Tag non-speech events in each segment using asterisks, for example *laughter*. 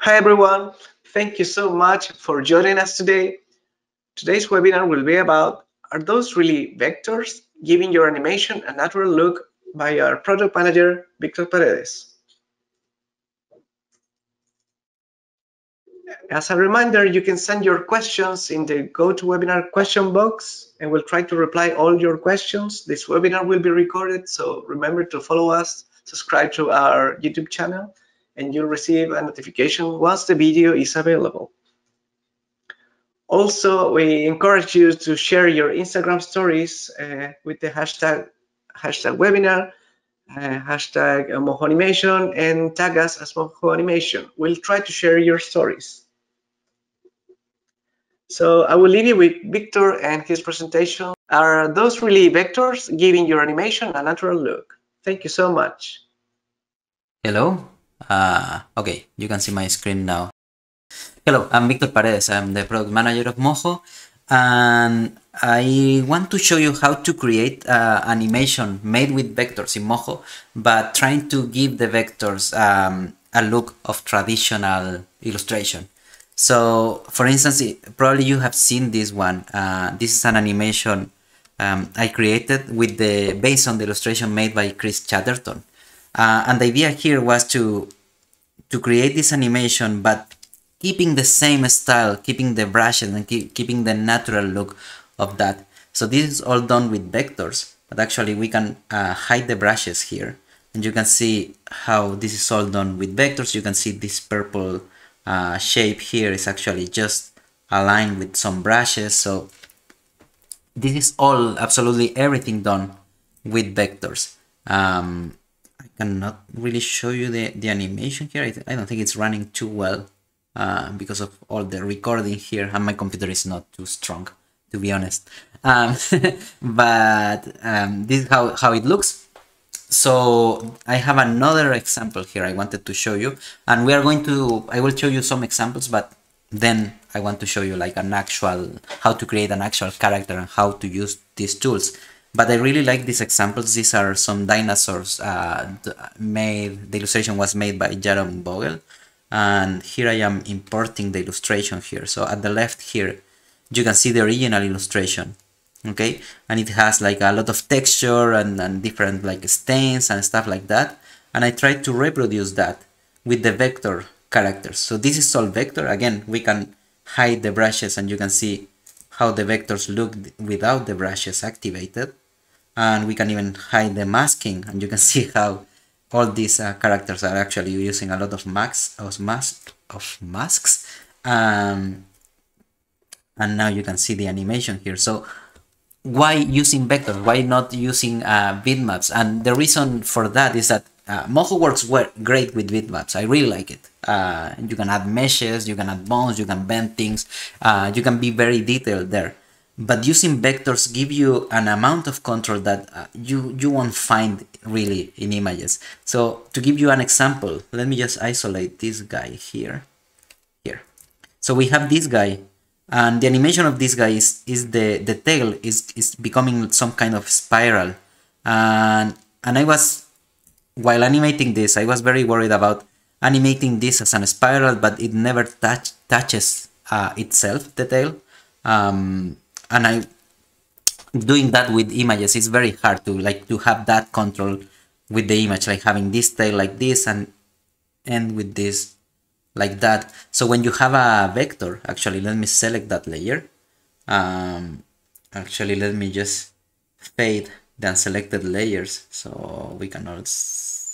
Hi everyone, thank you so much for joining us today. Today's webinar will be about Are those really vectors? Giving your animation a natural look by our product manager, Victor Paredes. As a reminder, you can send your questions in the GoToWebinar question box and we'll try to reply all your questions. This webinar will be recorded, so remember to follow us, subscribe to our YouTube channel, and you'll receive a notification once the video is available. Also, we encourage you to share your Instagram stories uh, with the hashtag, hashtag webinar, uh, hashtag Moho Animation, and tag us as Moho Animation. We'll try to share your stories. So I will leave you with Victor and his presentation. Are those really vectors giving your animation a natural look? Thank you so much. Hello, uh, okay, you can see my screen now. Hello, I'm Victor Paredes. I'm the product manager of Moho, and I want to show you how to create uh, animation made with vectors in Moho, but trying to give the vectors um, a look of traditional illustration. So, for instance, probably you have seen this one. Uh, this is an animation um, I created with the based on the illustration made by Chris Chatterton. Uh, and the idea here was to to create this animation, but keeping the same style, keeping the brushes and keep, keeping the natural look of that. So this is all done with vectors, but actually we can uh, hide the brushes here. And you can see how this is all done with vectors. You can see this purple uh, shape here is actually just aligned with some brushes. So this is all, absolutely everything done with vectors. Um, cannot really show you the, the animation here. I, I don't think it's running too well uh, because of all the recording here and my computer is not too strong to be honest. Um, *laughs* but um, this is how, how it looks. So I have another example here I wanted to show you and we are going to, I will show you some examples but then I want to show you like an actual, how to create an actual character and how to use these tools. But I really like these examples. These are some dinosaurs uh, made, the illustration was made by Jarom Voguel. And here I am importing the illustration here. So at the left here, you can see the original illustration. Okay, and it has like a lot of texture and, and different like stains and stuff like that. And I tried to reproduce that with the vector characters. So this is all vector. Again, we can hide the brushes and you can see how the vectors look without the brushes activated and we can even hide the masking and you can *laughs* see how all these uh, characters are actually using a lot of masks of mask of masks um, and now you can see the animation here so why using vectors why not using uh, bitmaps and the reason for that is that uh, Moho works well, great with bitmaps. I really like it. Uh, you can add meshes, you can add bones, you can bend things, uh, you can be very detailed there. But using vectors give you an amount of control that uh, you, you won't find really in images. So to give you an example, let me just isolate this guy here. Here. So we have this guy and the animation of this guy is, is the, the tail is, is becoming some kind of spiral. And, and I was while animating this, I was very worried about animating this as a spiral, but it never touch, touches uh, itself, the tail. Um, and I doing that with images it's very hard to like to have that control with the image, like having this tail like this and end with this like that. So when you have a vector, actually, let me select that layer. Um, actually, let me just fade the unselected layers so we can also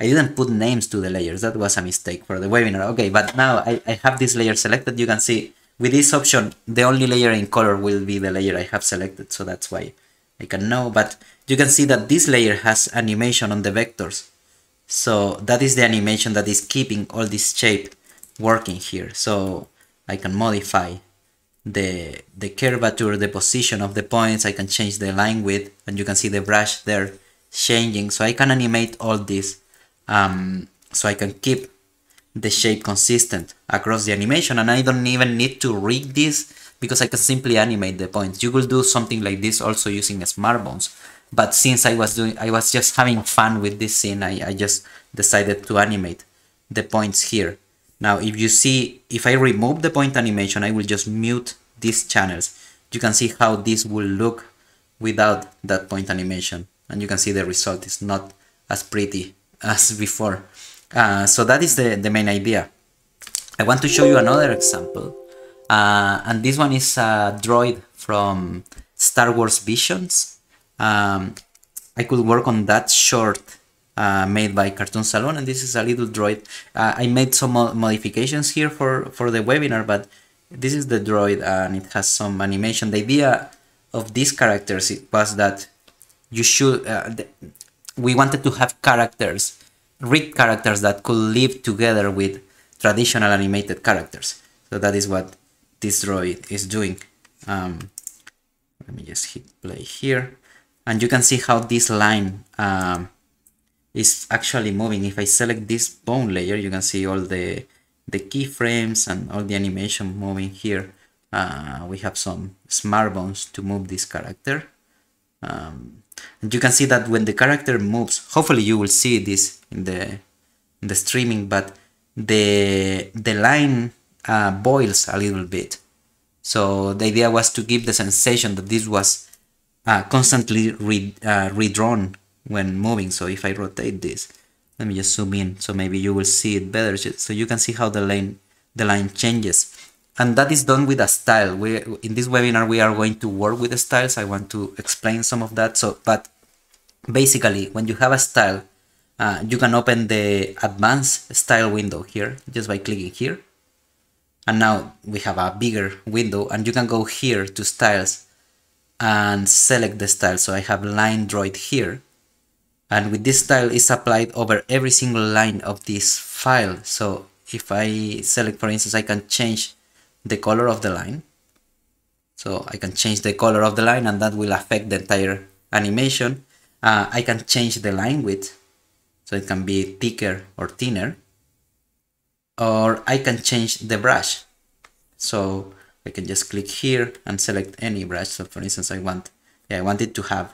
I didn't put names to the layers. That was a mistake for the webinar. Okay, but now I, I have this layer selected. You can see with this option, the only layer in color will be the layer I have selected. So that's why I can know. But you can see that this layer has animation on the vectors. So that is the animation that is keeping all this shape working here. So I can modify the, the curvature, the position of the points. I can change the line width and you can see the brush there changing. So I can animate all this um, so I can keep the shape consistent across the animation and I don't even need to rig this because I can simply animate the points. You could do something like this also using smart bones. But since I was doing, I was just having fun with this scene, I, I just decided to animate the points here. Now, if you see, if I remove the point animation, I will just mute these channels. You can see how this will look without that point animation. And you can see the result is not as pretty as before. Uh, so that is the, the main idea. I want to show you another example. Uh, and this one is a droid from Star Wars Visions. Um, I could work on that short uh, made by Cartoon Saloon, and this is a little droid. Uh, I made some mo modifications here for, for the webinar, but this is the droid and it has some animation. The idea of these characters was that you should, uh, we wanted to have characters, read characters that could live together with traditional animated characters. So that is what this droid is doing. Um, let me just hit play here. And you can see how this line um, is actually moving. If I select this bone layer, you can see all the, the keyframes and all the animation moving here. Uh, we have some smart bones to move this character. Um, and you can see that when the character moves, hopefully you will see this in the in the streaming, but the the line uh, boils a little bit. So the idea was to give the sensation that this was uh, constantly re, uh, redrawn when moving. So if I rotate this, let me just zoom in so maybe you will see it better. So you can see how the line the line changes. And that is done with a style. We in this webinar we are going to work with the styles. I want to explain some of that. So but basically when you have a style, uh, you can open the advanced style window here just by clicking here. And now we have a bigger window and you can go here to styles and select the style. So I have line droid here and with this style is applied over every single line of this file so if I select for instance I can change the color of the line. So I can change the color of the line and that will affect the entire animation. Uh, I can change the line width so it can be thicker or thinner. Or I can change the brush. So I can just click here and select any brush. So for instance I want yeah, I want it to have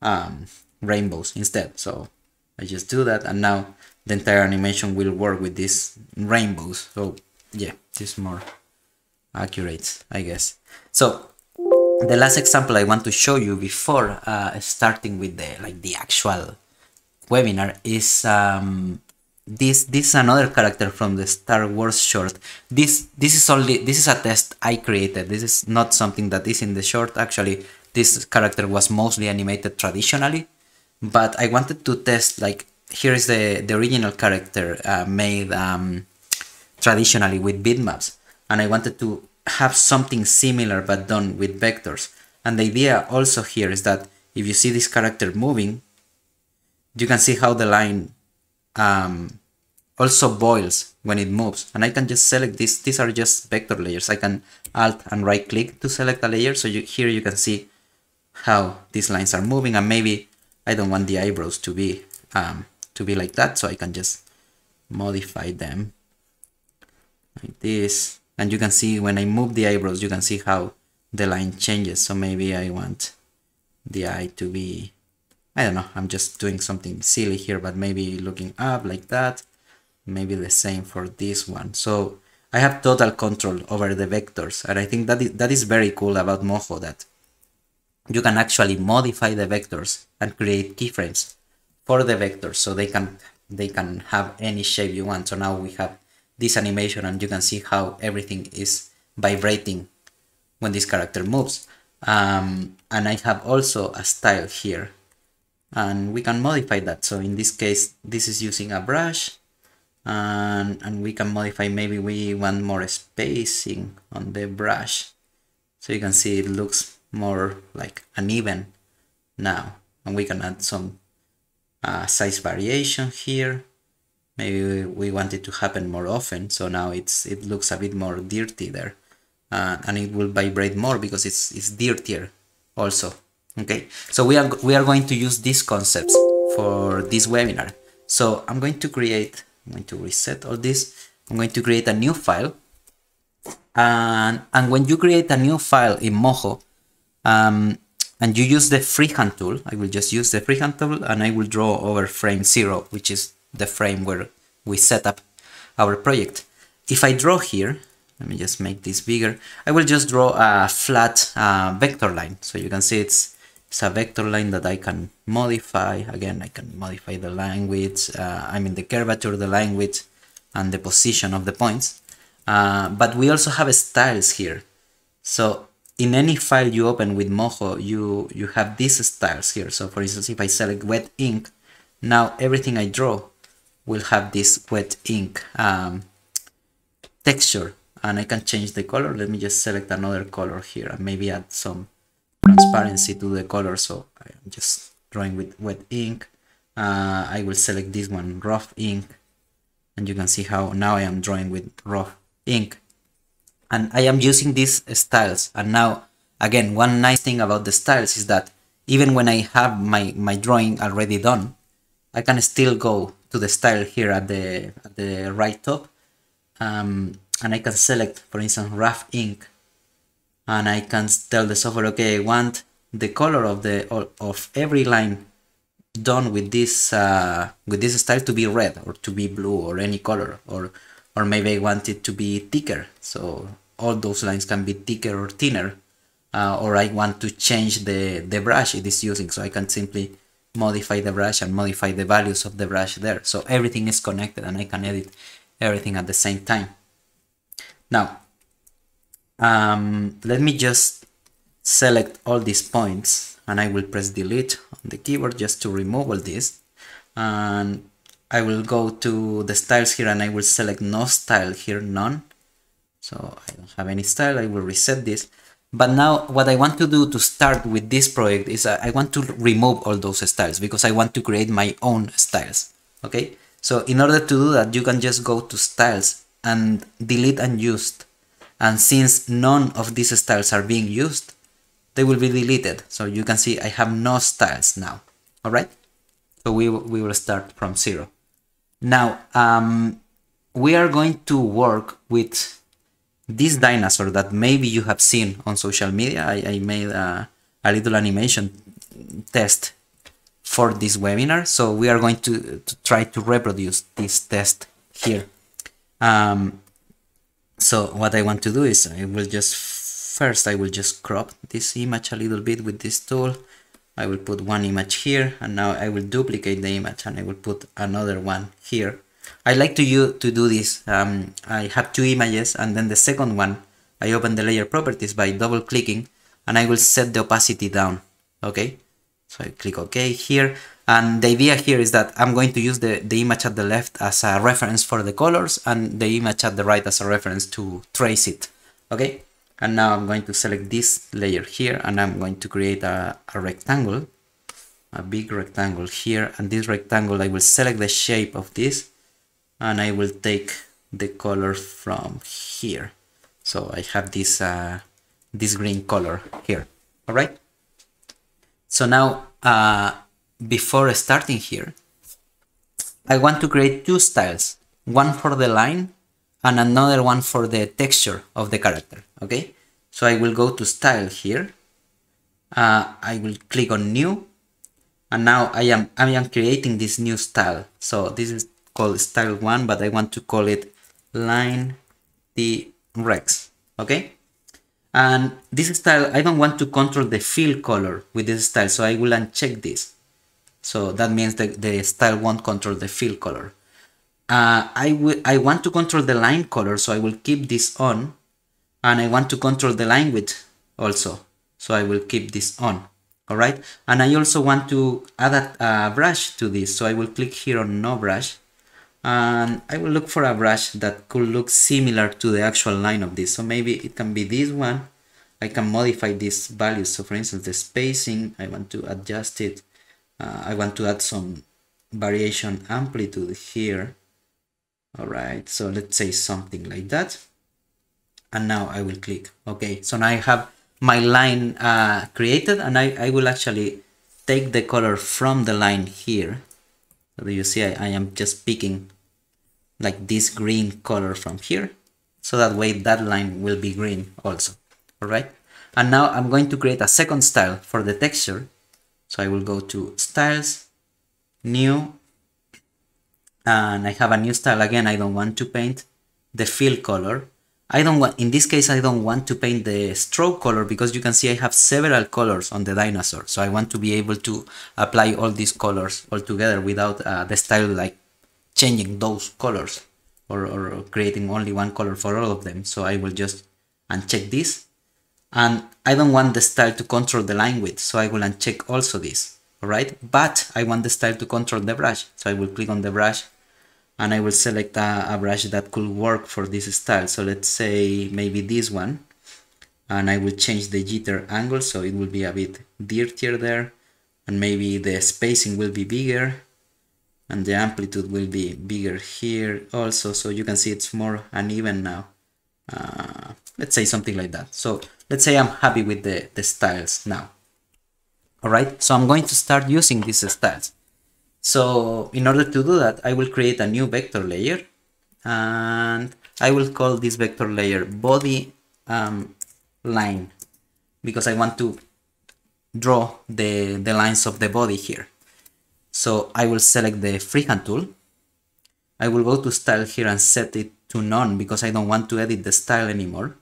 um, rainbows instead. So I just do that and now the entire animation will work with these rainbows. So yeah, is more accurate, I guess. So the last example I want to show you before uh, starting with the like the actual webinar is um, this this is another character from the Star Wars short. This this is only this is a test I created. This is not something that is in the short. Actually, this character was mostly animated traditionally but I wanted to test like here is the the original character uh, made um, traditionally with bitmaps and I wanted to have something similar but done with vectors. And the idea also here is that if you see this character moving you can see how the line um, also boils when it moves. And I can just select this these are just vector layers. I can alt and right click to select a layer. So you, here you can see how these lines are moving. And maybe I don't want the eyebrows to be um, to be like that. So I can just modify them like this and you can see when I move the eyebrows you can see how the line changes. So maybe I want the eye to be I don't know I'm just doing something silly here but maybe looking up like that. Maybe the same for this one. So I have total control over the vectors. And I think that is, that is very cool about Moho that you can actually modify the vectors and create keyframes for the vectors so they can they can have any shape you want. So now we have this animation and you can see how everything is vibrating when this character moves. Um, and I have also a style here and we can modify that. So in this case this is using a brush and, and we can modify maybe we want more spacing on the brush. So you can see it looks more like uneven now. And we can add some uh, size variation here maybe we want it to happen more often so now it's it looks a bit more dirty there. Uh, and it will vibrate more because it's it's dirtier also okay? So we are we are going to use these concepts for this webinar. So i'm going to create i'm going to reset all this. I'm going to create a new file. And and when you create a new file in moho um, and you use the freehand tool, I will just use the freehand tool and I will draw over frame zero, which is the frame where we set up our project. If I draw here, let me just make this bigger, I will just draw a flat uh, vector line. So you can see it's, it's a vector line that I can modify. Again, I can modify the line width, uh, I mean the curvature, the line width, and the position of the points. Uh, but we also have styles here. So in any file you open with Moho, you, you have these styles here. So for instance, if I select wet ink, now everything I draw will have this wet ink um, texture and I can change the color. Let me just select another color here and maybe add some transparency to the color. So I'm just drawing with wet ink. Uh, I will select this one, rough ink. And you can see how now I am drawing with rough ink. And I am using these styles. And now, again, one nice thing about the styles is that even when I have my, my drawing already done, I can still go to the style here at the, at the right top. Um, and I can select for instance rough ink. And I can tell the software okay I want the color of the of every line done with this uh, with this style to be red or to be blue or any color. Or or maybe I want it to be thicker. So all those lines can be thicker or thinner. Uh, or I want to change the the brush it is using. So I can simply modify the brush and modify the values of the brush there. So everything is connected and I can edit everything at the same time. Now um, let me just select all these points and I will press delete on the keyboard just to remove all this and I will go to the styles here and I will select no style here none. So I don't have any style I will reset this but now what I want to do to start with this project is I want to remove all those styles because I want to create my own styles okay? So in order to do that you can just go to styles and delete unused and since none of these styles are being used they will be deleted. So you can see I have no styles now all right? So we, we will start from zero. Now um, we are going to work with this dinosaur that maybe you have seen on social media I, I made a, a little animation test for this webinar. So we are going to, to try to reproduce this test here. Um, so what I want to do is I will just first I will just crop this image a little bit with this tool. I will put one image here and now I will duplicate the image and I will put another one here I like to you to do this um, I have two images and then the second one I open the layer properties by double clicking and I will set the opacity down okay so I click OK here and the idea here is that I'm going to use the, the image at the left as a reference for the colors and the image at the right as a reference to trace it. Okay, and now I'm going to select this layer here and I'm going to create a, a rectangle, a big rectangle here. And this rectangle, I will select the shape of this and I will take the color from here. So I have this, uh, this green color here. All right. So now, uh, before starting here, I want to create two styles, one for the line and another one for the texture of the character, okay? So I will go to style here, uh, I will click on new, and now I am, I am creating this new style. So this is called style one, but I want to call it line T-Rex, okay? And this style, I don't want to control the fill color with this style, so I will uncheck this. So that means that the style won't control the fill color. Uh, I, I want to control the line color, so I will keep this on. And I want to control the line width also, so I will keep this on. All right. And I also want to add a, a brush to this, so I will click here on no brush. And I will look for a brush that could look similar to the actual line of this. So maybe it can be this one. I can modify these values. So for instance, the spacing, I want to adjust it uh, I want to add some variation amplitude here all right so let's say something like that and now I will click okay so now I have my line uh, created and I, I will actually take the color from the line here so you see I, I am just picking like this green color from here. So that way that line will be green also. All right? And now I'm going to create a second style for the texture. So I will go to styles, new, and I have a new style. Again I don't want to paint the fill color. I don't want in this case I don't want to paint the stroke color because you can see I have several colors on the dinosaur. So I want to be able to apply all these colors all together without uh, the style like changing those colors or, or creating only one color for all of them. So I will just uncheck this. And I don't want the style to control the line width so I will uncheck also this alright but I want the style to control the brush so I will click on the brush and I will select a, a brush that could work for this style. So let's say maybe this one and I will change the jitter angle so it will be a bit dirtier there and maybe the spacing will be bigger and the amplitude will be bigger here also so you can see it's more uneven now. Uh, let's say something like that. So let's say I'm happy with the, the styles now. Alright so I'm going to start using these styles. So in order to do that I will create a new vector layer and I will call this vector layer body um, line because I want to draw the, the lines of the body here so I will select the freehand tool. I will go to style here and set it to none because I don't want to edit the style anymore.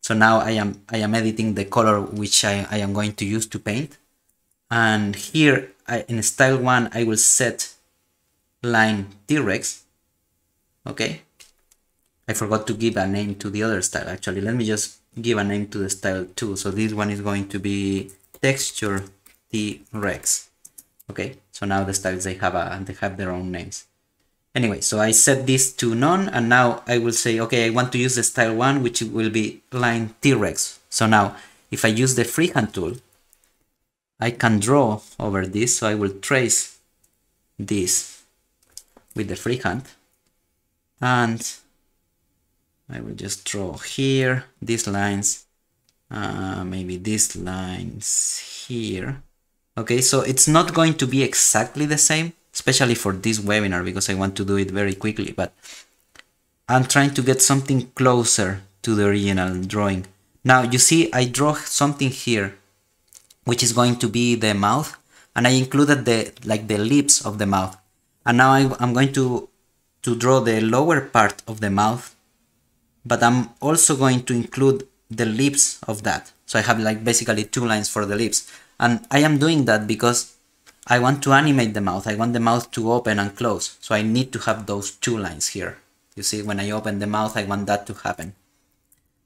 So now I am I am editing the color which I, I am going to use to paint. And here I, in style one I will set line T-Rex. Okay. I forgot to give a name to the other style actually. Let me just give a name to the style two. So this one is going to be texture T-Rex okay? So now the styles they have a they have their own names. Anyway so i set this to none and now i will say okay i want to use the style one which will be line t-rex. So now if i use the freehand tool i can draw over this so i will trace this with the freehand. And i will just draw here these lines uh, maybe these lines here Okay, so it's not going to be exactly the same, especially for this webinar because I want to do it very quickly, but I'm trying to get something closer to the original drawing. Now you see I draw something here, which is going to be the mouth, and I included the like the lips of the mouth. And now I, I'm going to, to draw the lower part of the mouth, but I'm also going to include the lips of that. So I have like basically two lines for the lips. And I am doing that because I want to animate the mouth. I want the mouth to open and close. So I need to have those two lines here. You see, when I open the mouth, I want that to happen.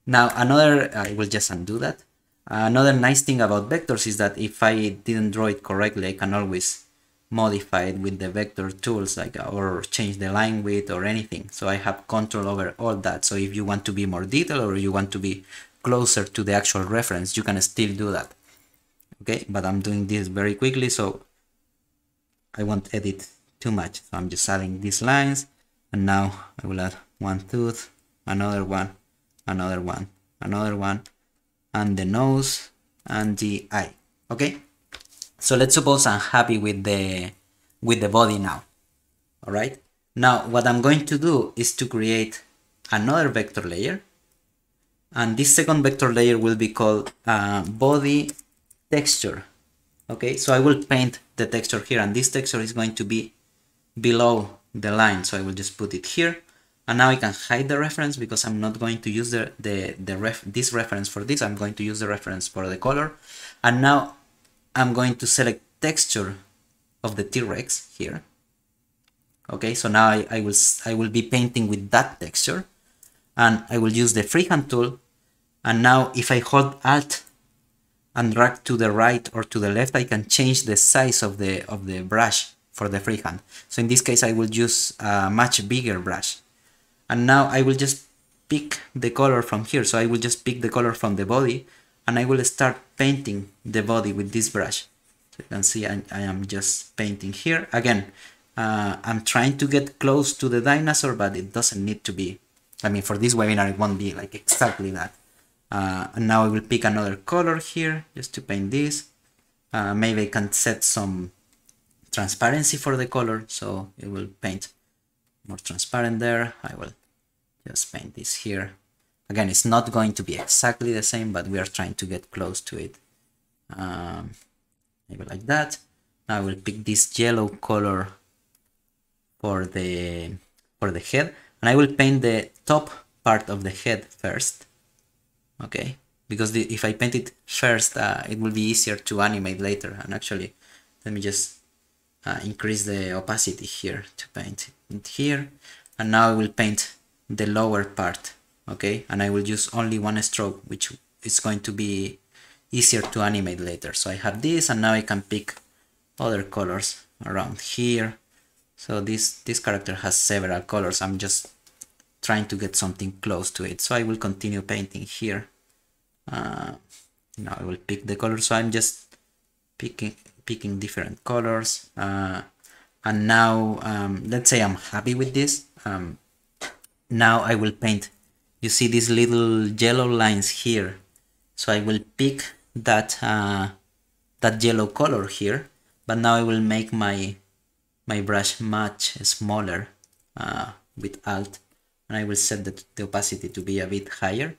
Now, another, I will just undo that. Another nice thing about vectors is that if I didn't draw it correctly, I can always modify it with the vector tools like uh, or change the line width or anything so I have control over all that so if you want to be more detailed or you want to be closer to the actual reference you can still do that okay? But I'm doing this very quickly so I won't edit too much. So I'm just adding these lines and now I will add one tooth another one another one another one and the nose and the eye okay? So let's suppose I'm happy with the with the body now all right? Now what I'm going to do is to create another vector layer and this second vector layer will be called uh, body texture okay? So I will paint the texture here and this texture is going to be below the line so I will just put it here. And now I can hide the reference because I'm not going to use the, the, the ref, this reference for this I'm going to use the reference for the color. And now I'm going to select texture of the T-Rex here okay? So now I, I will I will be painting with that texture and I will use the freehand tool. And now if I hold alt and drag to the right or to the left, I can change the size of the, of the brush for the freehand. So in this case, I will use a much bigger brush. And now I will just pick the color from here. So I will just pick the color from the body and I will start painting the body with this brush. So you can see I, I am just painting here. Again, uh, I'm trying to get close to the dinosaur, but it doesn't need to be. I mean, for this webinar, it won't be like exactly that. Uh, and now I will pick another color here just to paint this. Uh, maybe I can set some transparency for the color so it will paint more transparent there. I will just paint this here. Again, it's not going to be exactly the same, but we are trying to get close to it. Um, maybe like that. Now I will pick this yellow color for the for the head and I will paint the top part of the head first okay? Because the, if I paint it first uh, it will be easier to animate later. And actually let me just uh, increase the opacity here to paint it here. And now I will paint the lower part okay? And I will use only one stroke which is going to be easier to animate later. So I have this and now I can pick other colors around here. So this this character has several colors. I'm just trying to get something close to it. So I will continue painting here. Uh, now I will pick the color so I'm just picking picking different colors. Uh, and now um, let's say I'm happy with this. Um, now I will paint you see these little yellow lines here. So I will pick that uh, that yellow color here. But now I will make my my brush much smaller uh, with alt and I will set the, the opacity to be a bit higher.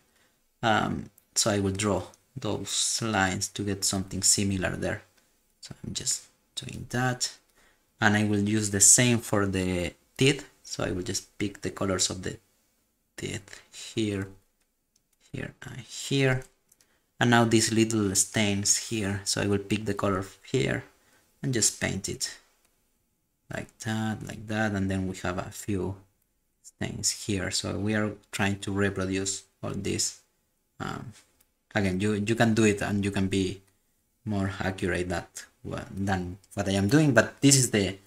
Um, so I will draw those lines to get something similar there. So I'm just doing that. And I will use the same for the teeth. So I will just pick the colors of the teeth here here and here. And now these little stains here. So I will pick the color here and just paint it like that like that. And then we have a few stains here. So we are trying to reproduce all this um, again you you can do it and you can be more accurate that than what I am doing but this is the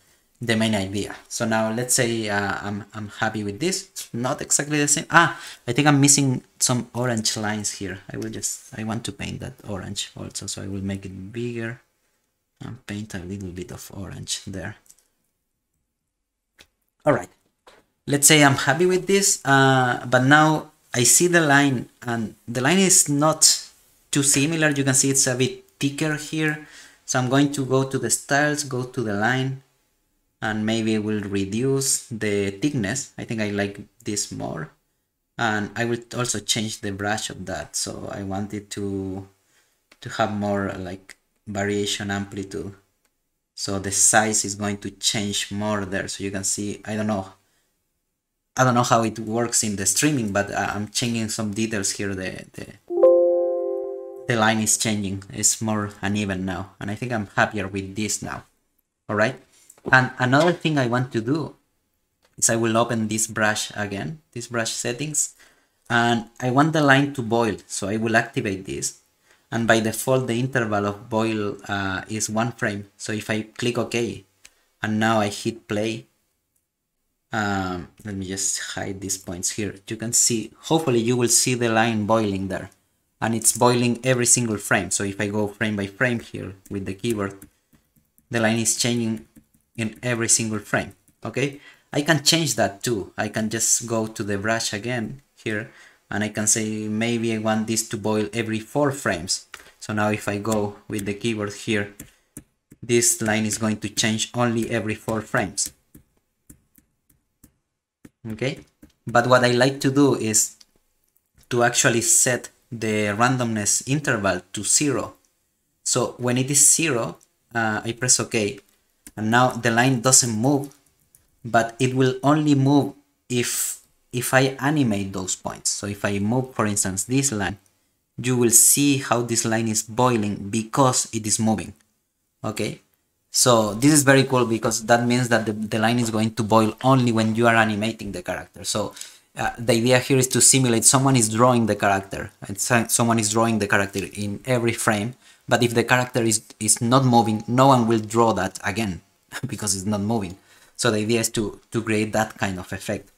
the main idea. So now let's say uh, I'm, I'm happy with this. It's not exactly the same. Ah I think I'm missing some orange lines here. I will just I want to paint that orange also so I will make it bigger and paint a little bit of orange there. All right let's say I'm happy with this uh, but now I see the line and the line is not too similar. You can see it's a bit thicker here. So I'm going to go to the styles go to the line and maybe it will reduce the thickness. I think I like this more. And I will also change the brush of that. So I want it to to have more like variation amplitude so the size is going to change more there. So you can see I don't know I don't know how it works in the streaming but uh, I'm changing some details here. The, the the line is changing. It's more uneven now and I think I'm happier with this now. All right? And another thing I want to do is I will open this brush again this brush settings and I want the line to boil so I will activate this. And by default the interval of boil uh, is one frame. So if I click OK and now I hit play um, let me just hide these points here. You can see hopefully you will see the line boiling there. And it's boiling every single frame. So if I go frame by frame here with the keyboard the line is changing in every single frame. Okay? I can change that too. I can just go to the brush again here and I can say maybe I want this to boil every four frames. So now if I go with the keyboard here this line is going to change only every four frames okay? But what I like to do is to actually set the randomness interval to zero. So when it is zero uh, I press OK. And now the line doesn't move but it will only move if if I animate those points. So if I move for instance this line you will see how this line is boiling because it is moving. Okay so this is very cool because that means that the, the line is going to boil only when you are animating the character. So uh, the idea here is to simulate someone is drawing the character and someone is drawing the character in every frame. But if the character is, is not moving, no one will draw that again *laughs* because it's not moving. So the idea is to, to create that kind of effect.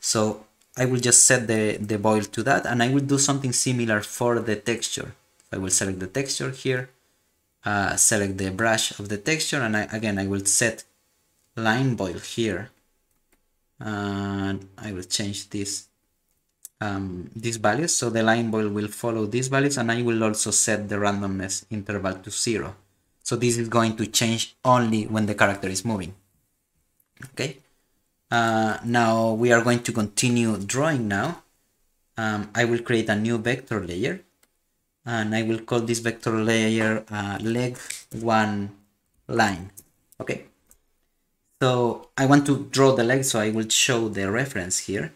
So I will just set the, the boil to that and I will do something similar for the texture. I will select the texture here uh, select the brush of the texture and I, again I will set line boil here and I will change this um, these values. So the line boil will follow these values and I will also set the randomness interval to zero. So this is going to change only when the character is moving. Okay? Uh, now we are going to continue drawing now. Um, I will create a new vector layer and I will call this vector layer uh, leg one line okay So I want to draw the leg, so I will show the reference here.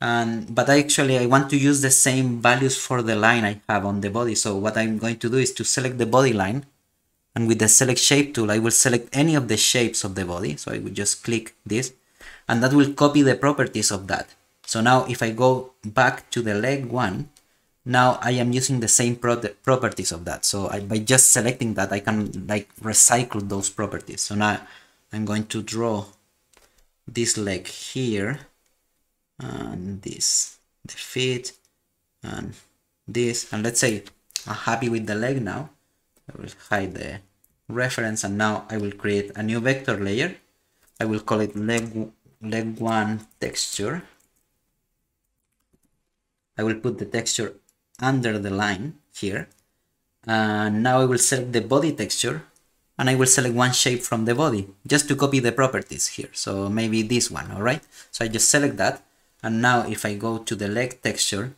And But actually I want to use the same values for the line I have on the body. So what I'm going to do is to select the body line and with the select shape tool I will select any of the shapes of the body so I will just click this and that will copy the properties of that so now if I go back to the leg one now I am using the same pro properties of that so I, by just selecting that I can like recycle those properties so now I'm going to draw this leg here and this the feet and this and let's say I'm happy with the leg now I will hide the reference and now I will create a new vector layer. I will call it leg, leg 1 texture. I will put the texture under the line here. And now I will select the body texture and I will select one shape from the body just to copy the properties here. So maybe this one, all right? So I just select that. And now if I go to the leg texture,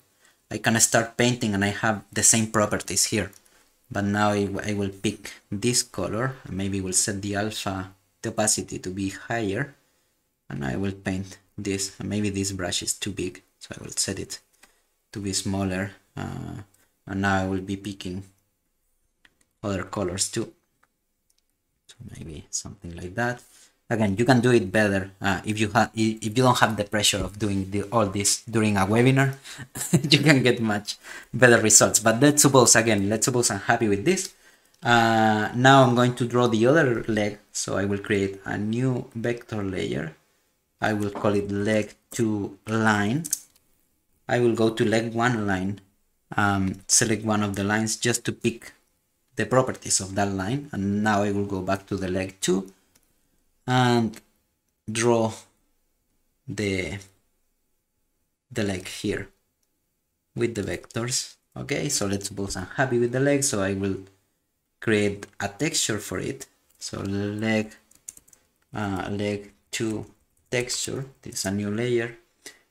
I can start painting and I have the same properties here but now I, will pick this color and maybe we'll set the alpha the opacity to be higher and I will paint this and maybe this brush is too big so I will set it to be smaller uh, and now I will be picking other colors too. So maybe something like that. Again you can do it better uh, if you have if you don't have the pressure of doing the, all this during a webinar *laughs* you can get much better results. But let's suppose again let's suppose i'm happy with this. Uh, now i'm going to draw the other leg so i will create a new vector layer. I will call it leg 2 line. I will go to leg 1 line um, select one of the lines just to pick the properties of that line. And now i will go back to the leg 2 and draw the the leg here with the vectors. Okay so let's suppose I'm happy with the leg so I will create a texture for it. So leg uh, leg 2 texture. This is a new layer.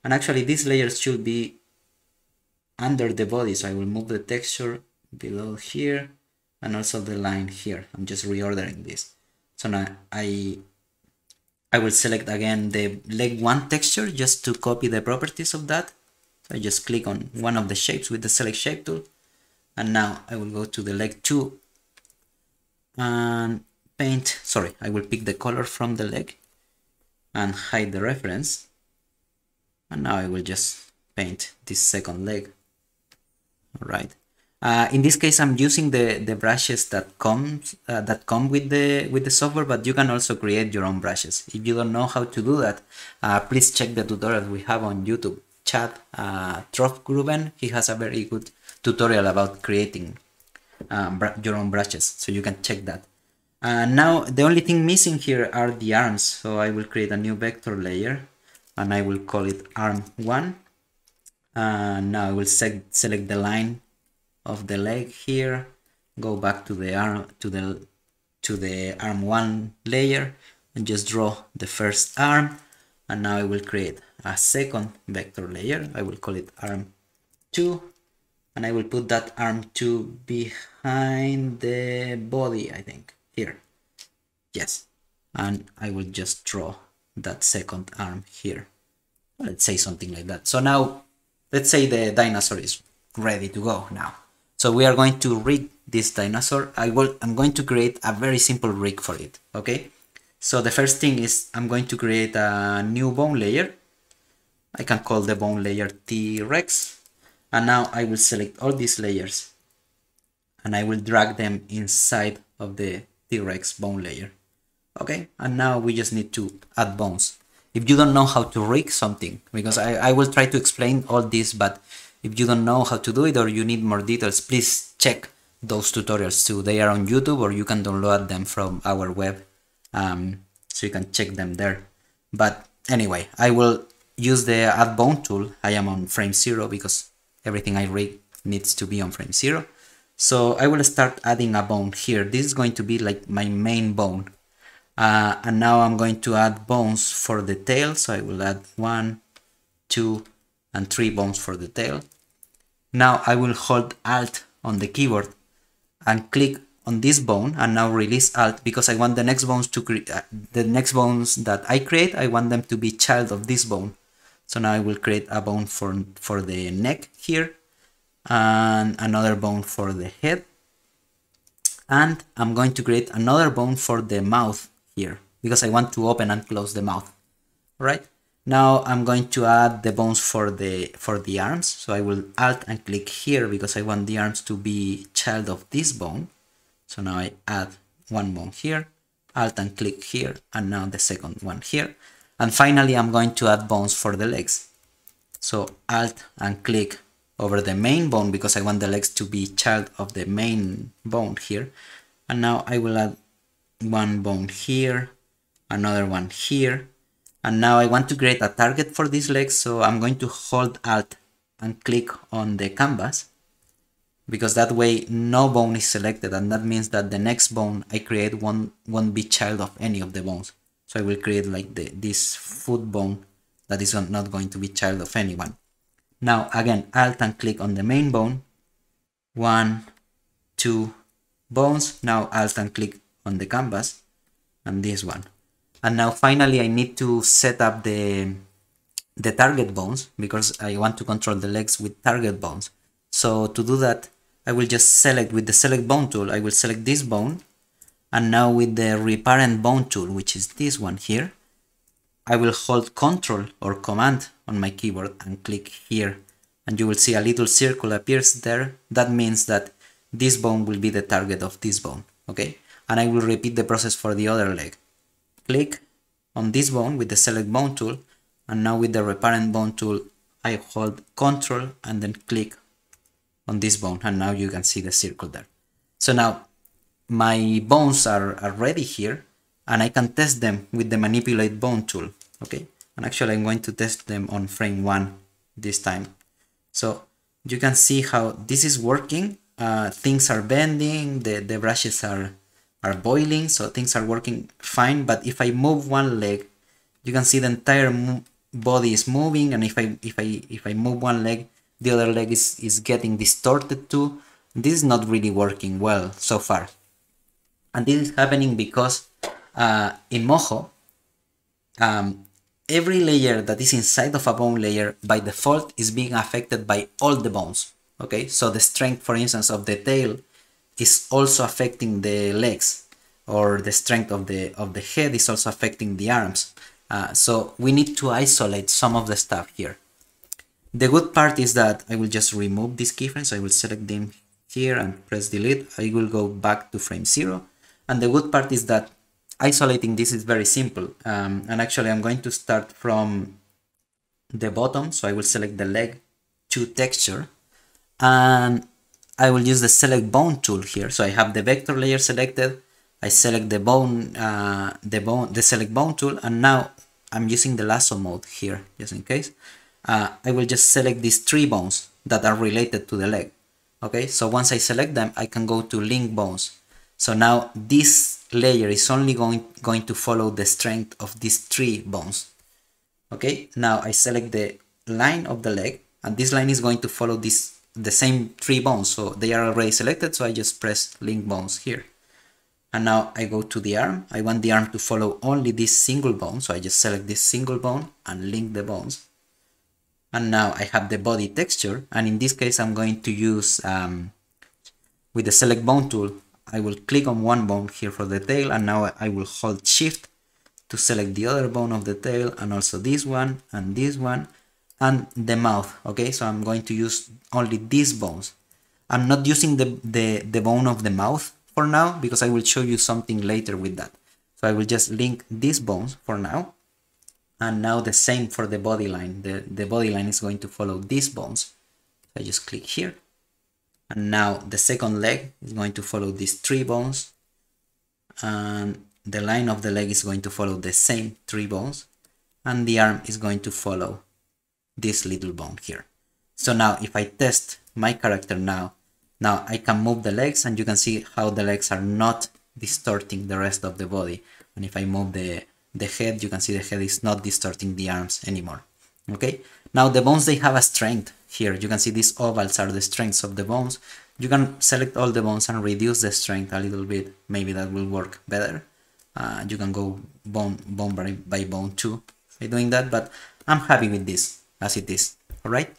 And actually these layers should be under the body so I will move the texture below here and also the line here I'm just reordering this so now I I will select again the leg 1 texture just to copy the properties of that. So I just click on one of the shapes with the select shape tool. And now I will go to the leg 2 and paint, sorry, I will pick the color from the leg and hide the reference. And now I will just paint this second leg. All right. Uh, in this case, I'm using the, the brushes that comes uh, that come with the with the software, but you can also create your own brushes. If you don't know how to do that, uh, please check the tutorials we have on YouTube. Chad uh, Troftgruben, he has a very good tutorial about creating um, your own brushes, so you can check that. Uh, now, the only thing missing here are the arms, so I will create a new vector layer, and I will call it arm1. Uh, now I will se select the line of the leg here go back to the arm to the to the arm one layer and just draw the first arm. And now I will create a second vector layer. I will call it arm 2 and I will put that arm 2 behind the body I think here. Yes. And I will just draw that second arm here. Let's say something like that. So now let's say the dinosaur is ready to go now so we are going to rig this dinosaur. I will, I'm going to create a very simple rig for it, okay? So the first thing is I'm going to create a new bone layer. I can call the bone layer T-Rex. And now I will select all these layers and I will drag them inside of the T-Rex bone layer. Okay, and now we just need to add bones. If you don't know how to rig something, because I, I will try to explain all this, but if you don't know how to do it or you need more details, please check those tutorials too. They are on YouTube or you can download them from our web. Um, so you can check them there. But anyway, I will use the add bone tool. I am on frame zero because everything I rig needs to be on frame zero. So I will start adding a bone here. This is going to be like my main bone. Uh, and now I'm going to add bones for the tail. So I will add one, two, and three bones for the tail. Now I will hold Alt on the keyboard and click on this bone and now release alt because I want the next bones to create uh, the next bones that I create I want them to be child of this bone so now I will create a bone for for the neck here and another bone for the head and I'm going to create another bone for the mouth here because I want to open and close the mouth right now I'm going to add the bones for the for the arms. So I will alt and click here because I want the arms to be child of this bone. So now I add one bone here, alt and click here, and now the second one here. And finally I'm going to add bones for the legs. So alt and click over the main bone because I want the legs to be child of the main bone here. And now I will add one bone here, another one here, and now I want to create a target for this leg, so I'm going to hold alt and click on the canvas because that way no bone is selected and that means that the next bone I create won't, won't be child of any of the bones. So I will create like the, this foot bone that is not going to be child of anyone. Now again alt and click on the main bone. One two bones. Now alt and click on the canvas and this one. And now finally I need to set up the the target bones because I want to control the legs with target bones. So to do that I will just select with the select bone tool I will select this bone and now with the reparent bone tool which is this one here I will hold control or command on my keyboard and click here. And you will see a little circle appears there. That means that this bone will be the target of this bone okay and I will repeat the process for the other leg. Click on this bone with the select bone tool and now with the reparent bone tool I hold control and then click on this bone and now you can see the circle there. So now my bones are, are ready here and I can test them with the manipulate bone tool okay? And actually I'm going to test them on frame 1 this time. So you can see how this is working. Uh, things are bending the, the brushes are are boiling so things are working fine but if I move one leg you can see the entire body is moving and if I if I if I move one leg the other leg is, is getting distorted too. This is not really working well so far. And this is happening because uh, in Moho um, every layer that is inside of a bone layer by default is being affected by all the bones okay? So the strength for instance of the tail is also affecting the legs or the strength of the of the head is also affecting the arms. Uh, so we need to isolate some of the stuff here. The good part is that I will just remove these keyframes. I will select them here and press delete. I will go back to frame 0 and the good part is that isolating this is very simple. Um, and actually I'm going to start from the bottom. So I will select the leg to texture. And I will use the select bone tool here. So I have the vector layer selected. I select the bone, uh, the bone, the select bone tool, and now I'm using the lasso mode here, just in case. Uh, I will just select these three bones that are related to the leg. Okay, so once I select them, I can go to link bones. So now this layer is only going, going to follow the strength of these three bones. Okay, now I select the line of the leg, and this line is going to follow this the same three bones. So they are already selected so I just press link bones here. And now I go to the arm. I want the arm to follow only this single bone so I just select this single bone and link the bones. And now I have the body texture and in this case I'm going to use um, with the select bone tool I will click on one bone here for the tail and now I will hold shift to select the other bone of the tail and also this one and this one and the mouth okay? So i'm going to use only these bones. I'm not using the the, the bone of the mouth for now because i will show you something later with that. So i will just link these bones for now. And now the same for the body line. The the body line is going to follow these bones. I just click here. And now the second leg is going to follow these three bones. And the line of the leg is going to follow the same three bones. And the arm is going to follow this little bone here. So now if I test my character now, now I can move the legs and you can see how the legs are not distorting the rest of the body. And if I move the, the head, you can see the head is not distorting the arms anymore. Okay, now the bones, they have a strength here. You can see these ovals are the strengths of the bones. you can select all the bones and reduce the strength a little bit. Maybe that will work better. Uh, you can go bone, bone by, by bone too by doing that, but I'm happy with this as it is. All right.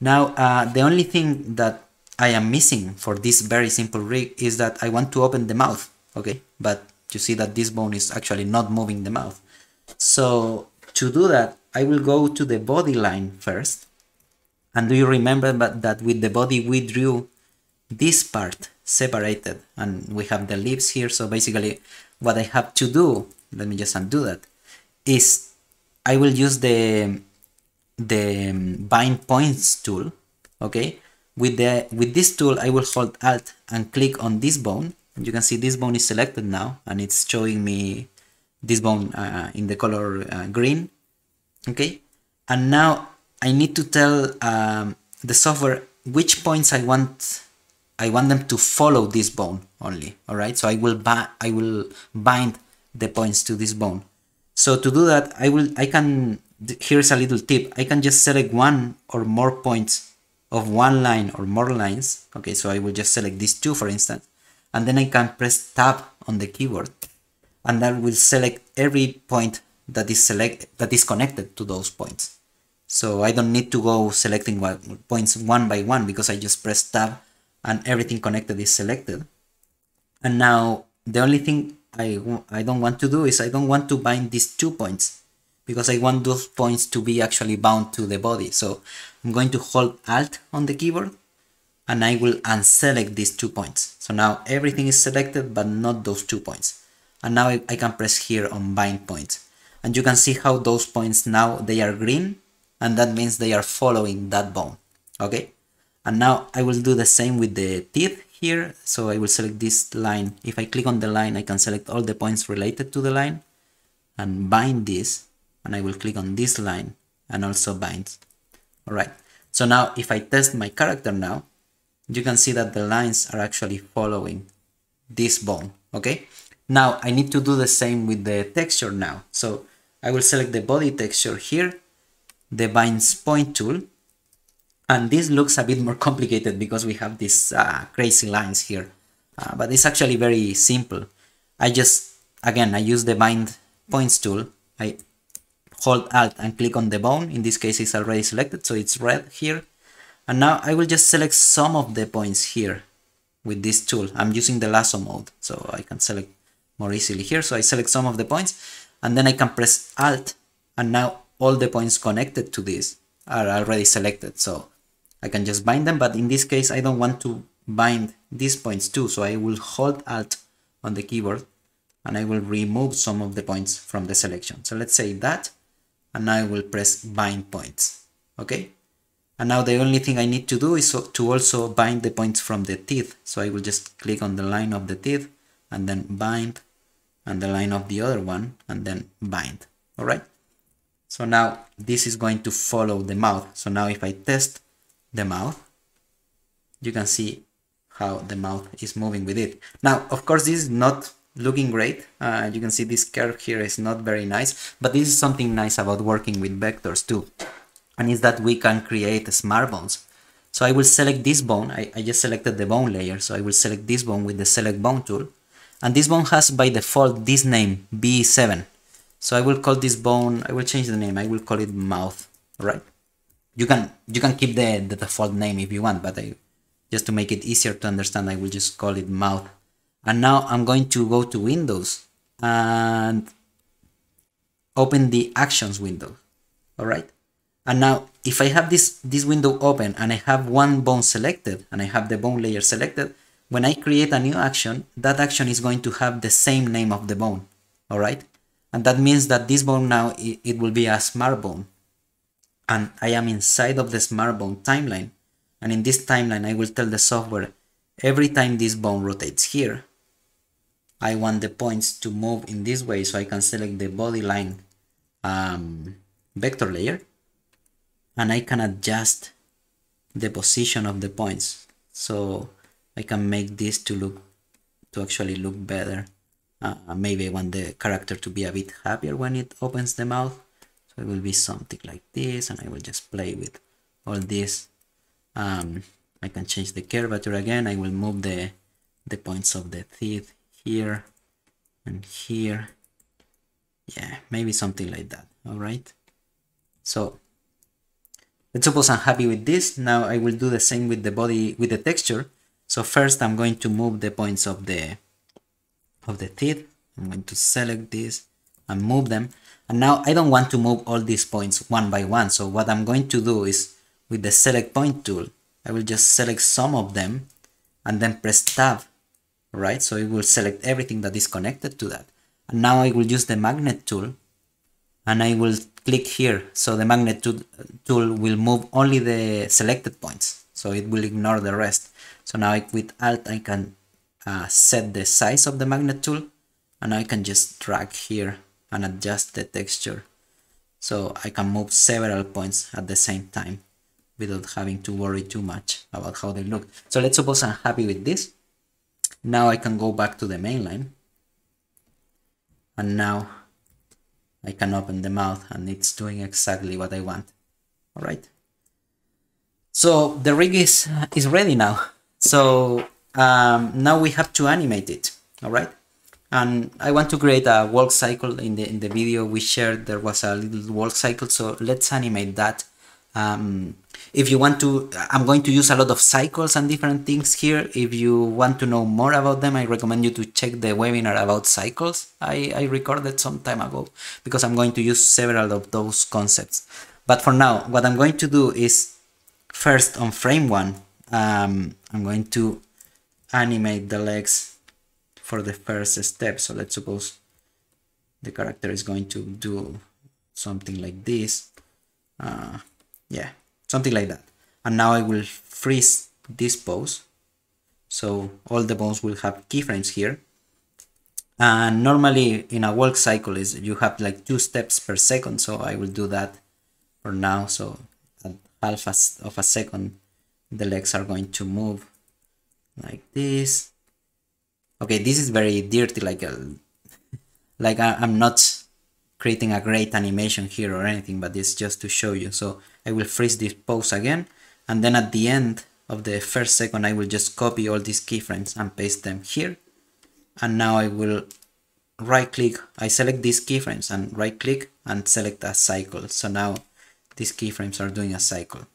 Now, uh, the only thing that I am missing for this very simple rig is that I want to open the mouth. Okay, but you see that this bone is actually not moving the mouth. So to do that, I will go to the body line first. And do you remember that with the body we drew this part separated and we have the lips here. So basically what I have to do, let me just undo that, is I will use the, the bind points tool, okay? With, the, with this tool, I will hold Alt and click on this bone. You can see this bone is selected now and it's showing me this bone uh, in the color uh, green, okay? And now I need to tell um, the software which points I want I want them to follow this bone only, all right? So I will, I will bind the points to this bone. So to do that, I will, I can, here's a little tip. I can just select one or more points of one line or more lines. Okay, so I will just select these two, for instance, and then I can press tab on the keyboard and that will select every point that is select that is connected to those points. So I don't need to go selecting points one by one because I just press tab and everything connected is selected. And now the only thing I, I don't want to do is I don't want to bind these two points because I want those points to be actually bound to the body. So I'm going to hold Alt on the keyboard and I will unselect these two points. So now everything is selected but not those two points. And now I, can press here on bind points. And you can see how those points now they are green and that means they are following that bone. Okay, and now I will do the same with the teeth here. So I will select this line. If I click on the line, I can select all the points related to the line and bind this. And I will click on this line and also bind. All right. So now if I test my character now, you can see that the lines are actually following this bone. Okay. Now I need to do the same with the texture now. So I will select the body texture here, the binds point tool, and this looks a bit more complicated because we have these uh, crazy lines here. Uh, but it's actually very simple. I just, again, I use the bind points tool. I hold alt and click on the bone. In this case, it's already selected, so it's red here. And now I will just select some of the points here with this tool. I'm using the lasso mode, so I can select more easily here. So I select some of the points and then I can press alt and now all the points connected to this are already selected. So I can just bind them, but in this case, I don't want to bind these points too. So I will hold Alt on the keyboard and I will remove some of the points from the selection. So let's say that, and now I will press bind points. Okay. And now the only thing I need to do is to also bind the points from the teeth. So I will just click on the line of the teeth and then bind and the line of the other one and then bind. All right. So now this is going to follow the mouth. So now if I test the mouth, you can see how the mouth is moving with it. Now, of course, this is not looking great. Uh, you can see this curve here is not very nice, but this is something nice about working with vectors too. And is that we can create smart bones. So I will select this bone. I, I just selected the bone layer. So I will select this bone with the select bone tool. And this bone has by default this name, B7. So I will call this bone, I will change the name. I will call it mouth, right? you can you can keep the, the default name if you want but I, just to make it easier to understand I will just call it mouth and now I'm going to go to Windows and open the actions window. All right? And now if I have this this window open and I have one bone selected and I have the bone layer selected when I create a new action that action is going to have the same name of the bone. All right? And that means that this bone now it, it will be a smart bone. And I am inside of the smart bone timeline. And in this timeline, I will tell the software every time this bone rotates here, I want the points to move in this way so I can select the body line um, vector layer and I can adjust the position of the points. So I can make this to look to actually look better. Uh, maybe I want the character to be a bit happier when it opens the mouth. So it will be something like this and I will just play with all this. Um, I can change the curvature again. I will move the, the points of the teeth here and here. Yeah, maybe something like that. All right. So let's suppose I'm happy with this. Now I will do the same with the body, with the texture. So first I'm going to move the points of the, of the teeth. I'm going to select this and move them. And now I don't want to move all these points one by one. So what I'm going to do is with the select point tool, I will just select some of them and then press tab, right? So it will select everything that is connected to that. And now I will use the magnet tool and I will click here. So the magnet tool will move only the selected points. So it will ignore the rest. So now with Alt, I can uh, set the size of the magnet tool and I can just drag here and adjust the texture. So I can move several points at the same time without having to worry too much about how they look. So let's suppose I'm happy with this. Now I can go back to the main line. And now I can open the mouth and it's doing exactly what I want. All right. So the rig is, is ready now. So um, now we have to animate it. All right. And I want to create a walk cycle in the in the video we shared. There was a little walk cycle. So let's animate that um, if you want to, I'm going to use a lot of cycles and different things here. If you want to know more about them, I recommend you to check the webinar about cycles I, I recorded some time ago because I'm going to use several of those concepts. But for now, what I'm going to do is first on frame one, um, I'm going to animate the legs for the first step. So let's suppose the character is going to do something like this. Uh, yeah something like that. And now I will freeze this pose so all the bones will have keyframes here. And normally in a walk cycle is you have like two steps per second. So I will do that for now. So at half of a second the legs are going to move like this. Okay this is very dirty like uh, a *laughs* like I, I'm not creating a great animation here or anything but it's just to show you. So I will freeze this pose again and then at the end of the first second I will just copy all these keyframes and paste them here. And now I will right click I select these keyframes and right click and select a cycle. So now these keyframes are doing a cycle.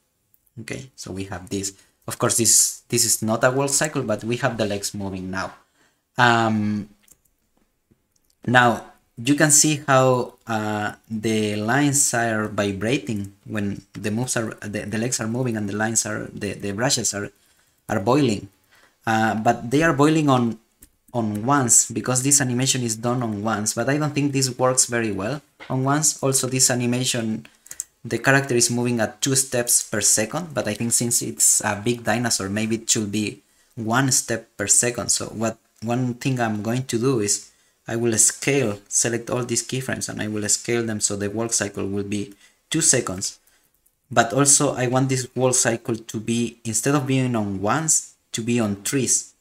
Okay so we have this. Of course this this is not a walk cycle but we have the legs moving now. Um, now you can see how uh, the lines are vibrating when the moves are the, the legs are moving and the lines are the, the brushes are are boiling. Uh, but they are boiling on on once because this animation is done on once but I don't think this works very well on once. Also this animation the character is moving at two steps per second but I think since it's a big dinosaur maybe it should be one step per second. So what one thing I'm going to do is I will scale, select all these keyframes and I will scale them so the walk cycle will be 2 seconds. But also I want this walk cycle to be, instead of being on ones, to be on trees.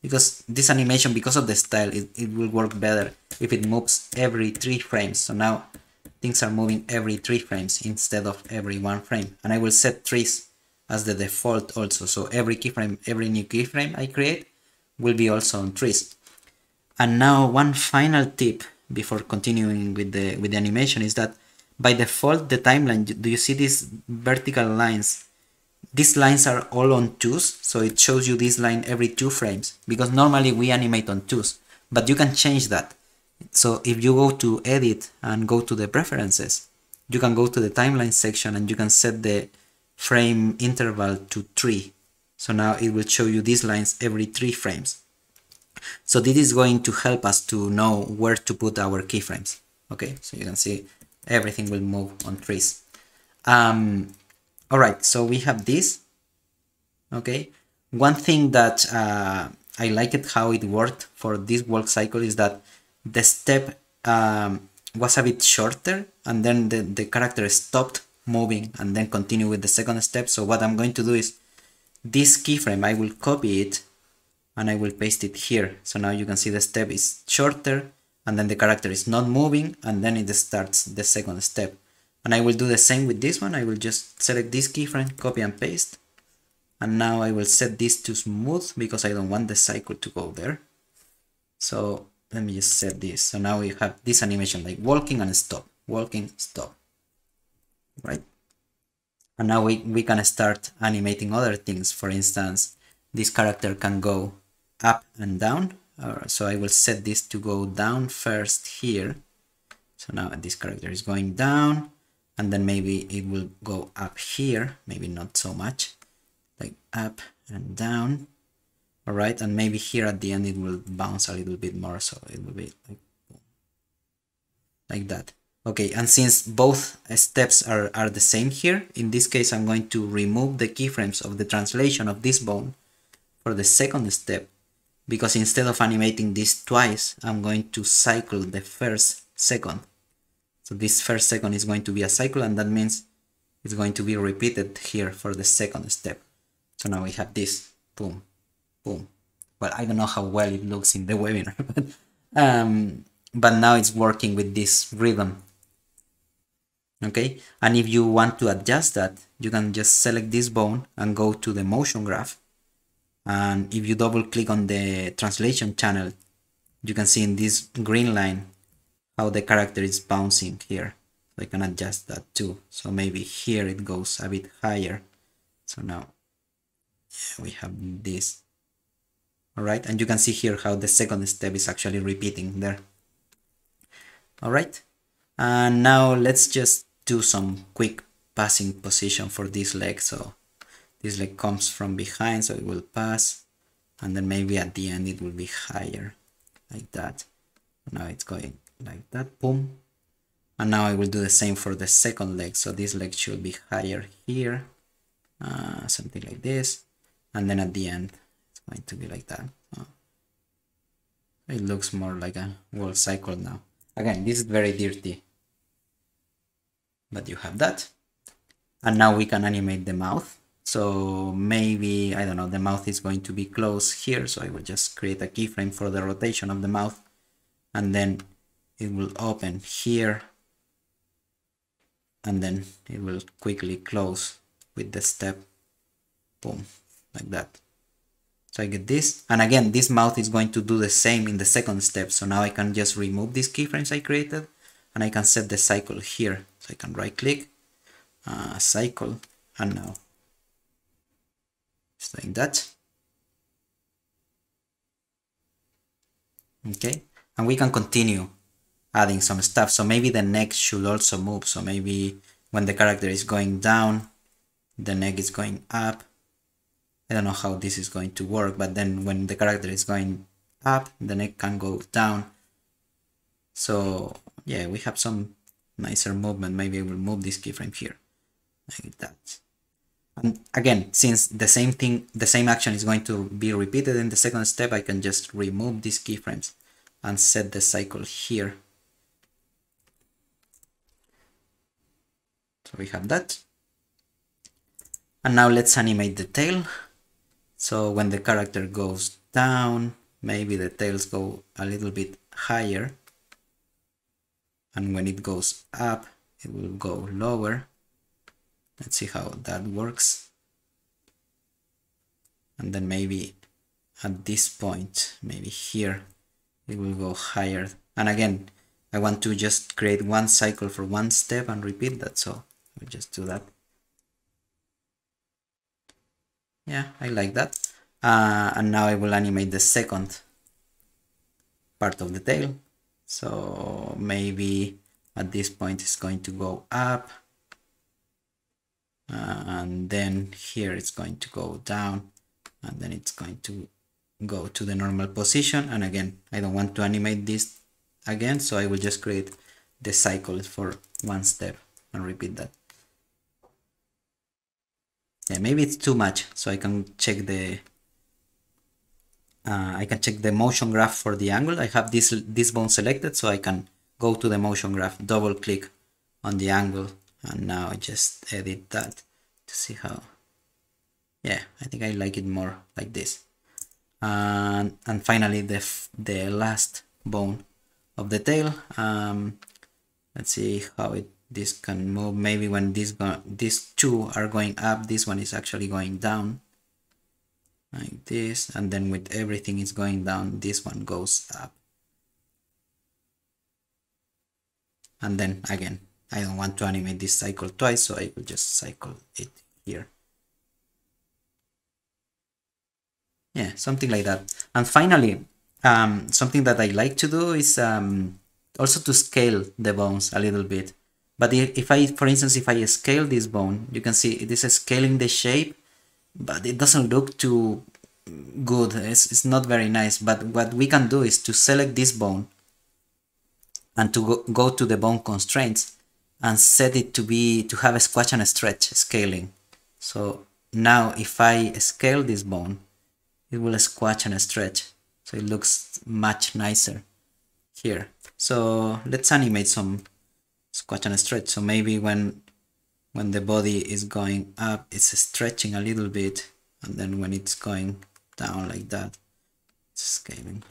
Because this animation, because of the style, it, it will work better if it moves every 3 frames. So now things are moving every 3 frames instead of every 1 frame. And I will set trees as the default also. So every keyframe, every new keyframe I create will be also on trees. And now one final tip before continuing with the with the animation is that by default the timeline do you see these vertical lines? These lines are all on twos so it shows you this line every two frames because normally we animate on twos but you can change that. So if you go to edit and go to the preferences you can go to the timeline section and you can set the frame interval to three. So now it will show you these lines every three frames so this is going to help us to know where to put our keyframes. Okay, so you can see everything will move on trees. Um, all right, so we have this. Okay, one thing that uh, I liked how it worked for this walk cycle is that the step um, was a bit shorter and then the, the character stopped moving and then continue with the second step. So what I'm going to do is this keyframe, I will copy it and I will paste it here. So now you can see the step is shorter and then the character is not moving and then it starts the second step. And I will do the same with this one. I will just select this keyframe, copy and paste. and now I will set this to smooth because I don't want the cycle to go there. So let me just set this. So now we have this animation like walking and stop, walking, stop, right? And now we, we can start animating other things. For instance, this character can go up and down. so I will set this to go down first here. So now this character is going down and then maybe it will go up here, maybe not so much, like up and down. All right, and maybe here at the end it will bounce a little bit more, so it will be like, like that. Okay, and since both steps are, are the same here, in this case I'm going to remove the keyframes of the translation of this bone for the second step, because instead of animating this twice, I'm going to cycle the first second. So this first second is going to be a cycle, and that means it's going to be repeated here for the second step. So now we have this, boom, boom. Well, I don't know how well it looks in the *laughs* webinar, but, um, but now it's working with this rhythm okay and if you want to adjust that you can just select this bone and go to the motion graph and if you double click on the translation channel you can see in this green line how the character is bouncing here. I can adjust that too. So maybe here it goes a bit higher. So now yeah, we have this. All right and you can see here how the second step is actually repeating there. All right and now let's just do some quick passing position for this leg. So this leg comes from behind so it will pass and then maybe at the end it will be higher like that. Now it's going like that boom. And now I will do the same for the second leg so this leg should be higher here uh, something like this. And then at the end it's going to be like that. It looks more like a wall cycle now. Again this is very dirty but you have that. And now we can animate the mouth so maybe I don't know the mouth is going to be closed here so I will just create a keyframe for the rotation of the mouth and then it will open here and then it will quickly close with the step boom like that. So I get this and again this mouth is going to do the same in the second step. So now I can just remove these keyframes I created and I can set the cycle here. So I can right click uh, cycle and now just like that. Okay. And we can continue adding some stuff. So maybe the neck should also move. So maybe when the character is going down the neck is going up. I don't know how this is going to work but then when the character is going up the neck can go down. So yeah, we have some nicer movement. Maybe I will move this keyframe here, like that. And again, since the same thing, the same action is going to be repeated in the second step, I can just remove these keyframes and set the cycle here. So we have that. And now let's animate the tail. So when the character goes down, maybe the tails go a little bit higher and when it goes up it will go lower let's see how that works. And then maybe at this point maybe here it will go higher. And again I want to just create one cycle for one step and repeat that so we just do that. Yeah I like that. Uh, and now I will animate the second part of the tail. So maybe at this point it's going to go up uh, and then here it's going to go down and then it's going to go to the normal position and again I don't want to animate this again so I will just create the cycle for one step and repeat that yeah maybe it's too much so I can check the uh, I can check the motion graph for the angle. I have this, this bone selected so I can go to the motion graph, double click on the angle and now I just edit that to see how, yeah, I think I like it more like this. And, and finally the, the last bone of the tail. Um, let's see how it this can move. Maybe when this go, these two are going up, this one is actually going down. like this and then with everything is going down this one goes up and then again I don't want to animate this cycle twice so I will just cycle it here. Yeah something like that. And finally um, something that I like to do is um, also to scale the bones a little bit. But if I for instance if I scale this bone you can see it is scaling the shape but it doesn't look too good. It's, it's not very nice. But what we can do is to select this bone and to go, go to the bone constraints and set it to be to have a squash and a stretch scaling. So now if I scale this bone it will squash and stretch. So it looks much nicer here. So let's animate some squash and stretch. So maybe when when the body is going up it's stretching a little bit and then when it's going down like that it's scaling.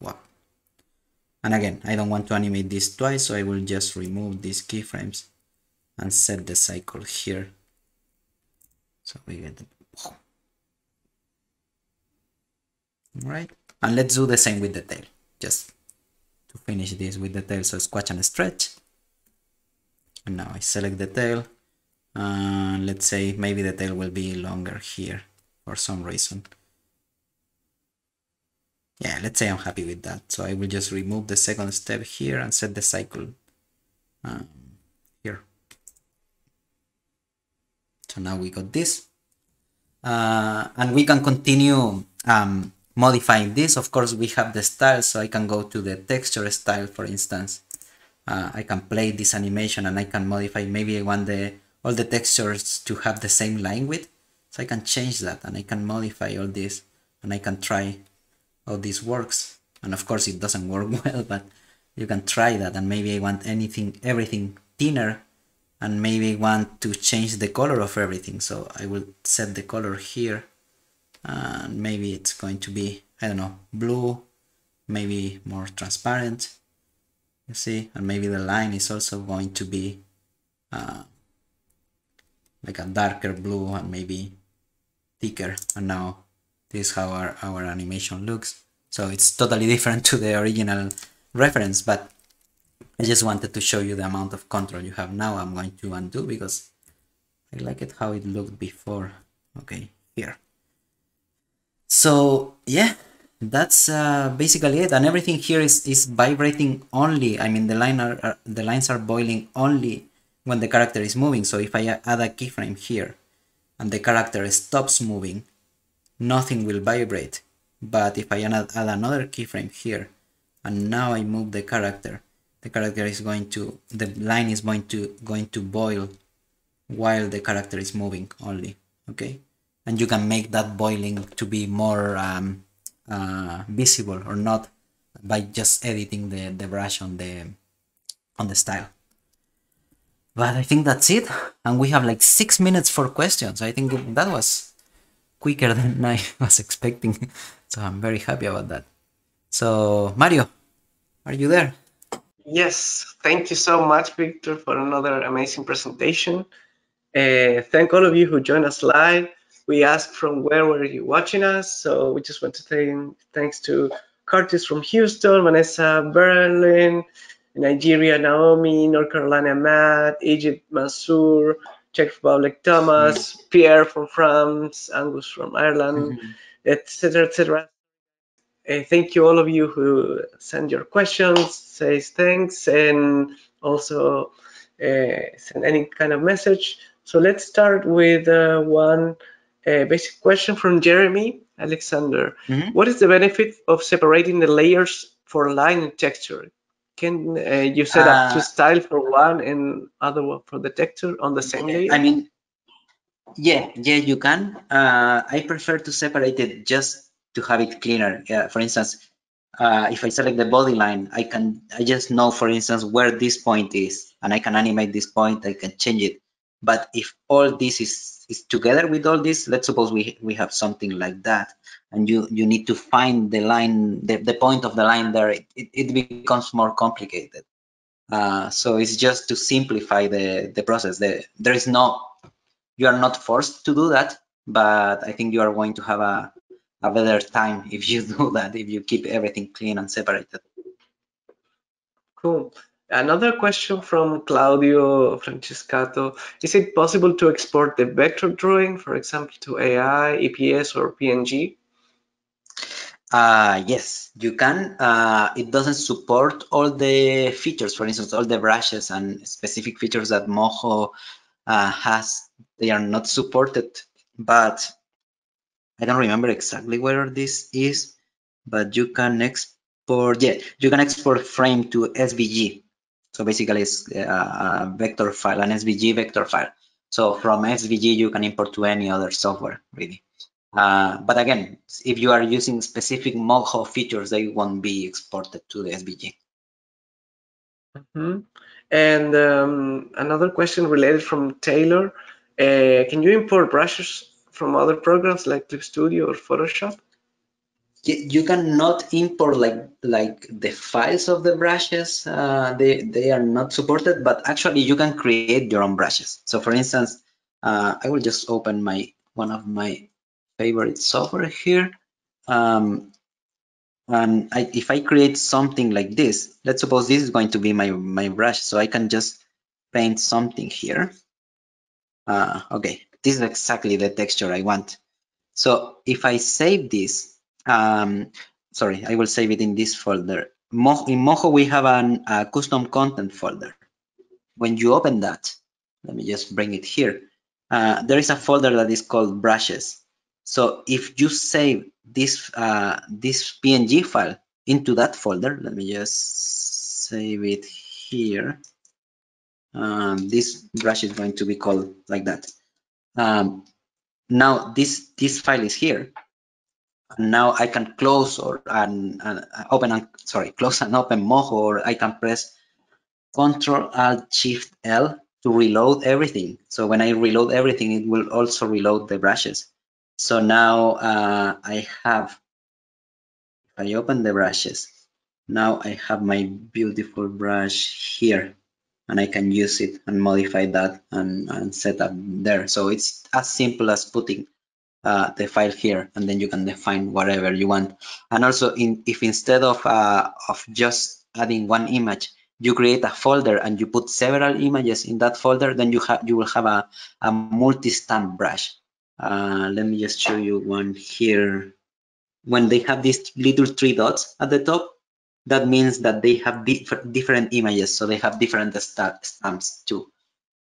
Wow and again I don't want to animate this twice so I will just remove these keyframes and set the cycle here. So we get the right and let's do the same with the tail. Just to finish this with the tail so squash and stretch. And now I select the tail and let's say maybe the tail will be longer here for some reason yeah let's say I'm happy with that. So I will just remove the second step here and set the cycle um, here. So now we got this. Uh, and we can continue um, modifying this. Of course we have the style so I can go to the texture style for instance. Uh, I can play this animation and I can modify. Maybe I want the all the textures to have the same line width. So I can change that and I can modify all this and I can try how this works. And of course it doesn't work *laughs* well but you can try that. And maybe I want anything everything thinner and maybe I want to change the color of everything. So I will set the color here and maybe it's going to be I don't know blue maybe more transparent you see? And maybe the line is also going to be uh, like a darker blue and maybe thicker. And now this is how our, our animation looks. So it's totally different to the original reference but I just wanted to show you the amount of control you have now. I'm going to undo because I like it how it looked before. Okay here. So yeah that's uh, basically it. And everything here is is vibrating only. I mean the line are, are, the lines are boiling only when the character is moving. So if i add a keyframe here and the character stops moving nothing will vibrate. But if i add, add another keyframe here and now i move the character the character is going to the line is going to going to boil while the character is moving only okay? And you can make that boiling to be more um, uh, visible or not by just editing the, the brush on the on the style. But I think that's it. And we have like six minutes for questions. I think that was quicker than *laughs* I was expecting. So I'm very happy about that. So Mario are you there? Yes thank you so much Victor for another amazing presentation. Uh, thank all of you who joined us live. We asked from where were you watching us. So we just want to say thanks to Curtis from Houston, Vanessa Berlin, Nigeria, Naomi, North Carolina, Matt, Egypt, Mansour, Czech Republic, Thomas, mm -hmm. Pierre from France, Angus from Ireland, etc., mm -hmm. etc. Uh, thank you all of you who send your questions, says thanks, and also uh, send any kind of message. So let's start with uh, one a basic question from Jeremy Alexander. Mm-hmm. What is the benefit of separating the layers for line and texture? Can uh, you set up uh, two style for one and other one for the texture on the same layer? I mean, yeah, yeah, you can. Uh, I prefer to separate it just to have it cleaner. Yeah, for instance, uh, if I select the body line, I can I just know, for instance, where this point is, and I can animate this point. I can change it. But if all this is is together with all this let's suppose we we have something like that and you you need to find the line the, the point of the line there it, it becomes more complicated uh, so it's just to simplify the the process the, there is no you are not forced to do that but I think you are going to have a, a better time *laughs* if you do that, if you keep everything clean and separated. Cool. Another question from Claudio Francescato. Is it possible to export the vector drawing, for example, to AI, EPS, or PNG? Uh, yes, you can. Uh, it doesn't support all the features, for instance, all the brushes and specific features that Moho uh, has. They are not supported, but I don't remember exactly where this is, but you can export, yeah, you can export frame to SVG. So basically it's a, a vector file, an SVG vector file. So from SVG, you can import to any other software, really. Uh, but again, if you are using specific Moho features, they won't be exported to the SVG. Mm -hmm. And um, another question related from Taylor. Uh, can you import brushes from other programs like Clip Studio or Photoshop? You cannot import like like the files of the brushes. Uh, they they are not supported, but actually you can create your own brushes. So for instance, uh, I will just open my one of my favorite software here. Um, and I, if I create something like this, let's suppose this is going to be my, my brush, so I can just paint something here. Uh, okay, this is exactly the texture I want. So if I save this, um, sorry, I will save it in this folder. Mo in Moho, we have an, a custom content folder. When you open that, let me just bring it here. Uh, there is a folder that is called brushes. So if you save this uh, this PNG file into that folder, let me just save it here. Um, this brush is going to be called like that. Um, now this this file is here. Now I can close or and, open and sorry close and open Moho, or I can press Control Alt Shift L to reload everything. So when I reload everything, it will also reload the brushes. So now uh, I have, if I open the brushes, now I have my beautiful brush here and I can use it and modify that and, and set up there. So it's as simple as putting uh, the file here and then you can define whatever you want. And also in, if instead of, uh, of just adding one image, you create a folder and you put several images in that folder, then you have you will have a, a multi-stamp brush. Uh, let me just show you one here. When they have these little three dots at the top, that means that they have diff different images, so they have different stamps too.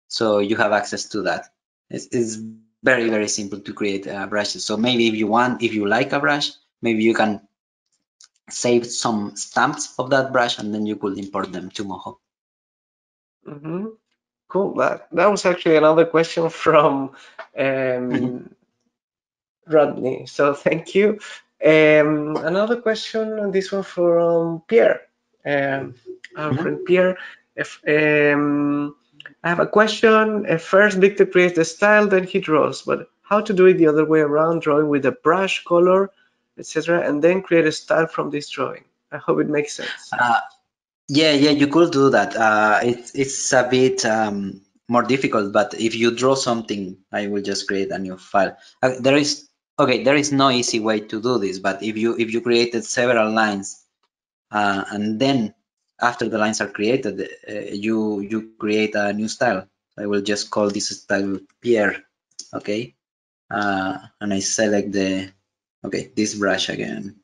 So you have access to that. It's, it's very, very simple to create uh, brushes. So maybe if you want, if you like a brush, maybe you can save some stamps of that brush and then you could import them to Moho. Mm -hmm. Cool. That that was actually another question *laughs* from um, mm-hmm. Rodney. So thank you. Um, another question, this one from Pierre, um, our mm-hmm. friend Pierre. If, um, I have a question. At first, Victor creates the style, then he draws. But how to do it the other way around, drawing with a brush, color, etc., and then create a style from this drawing? I hope it makes sense. Uh, yeah, yeah, you could do that. Uh, it, it's a bit um, more difficult, but if you draw something, I will just create a new file. Uh, there is okay, there is no easy way to do this, but if you if you created several lines uh, and then after the lines are created, uh, you you create a new style. I will just call this style Pierre, okay? Uh, and I select the okay this brush again.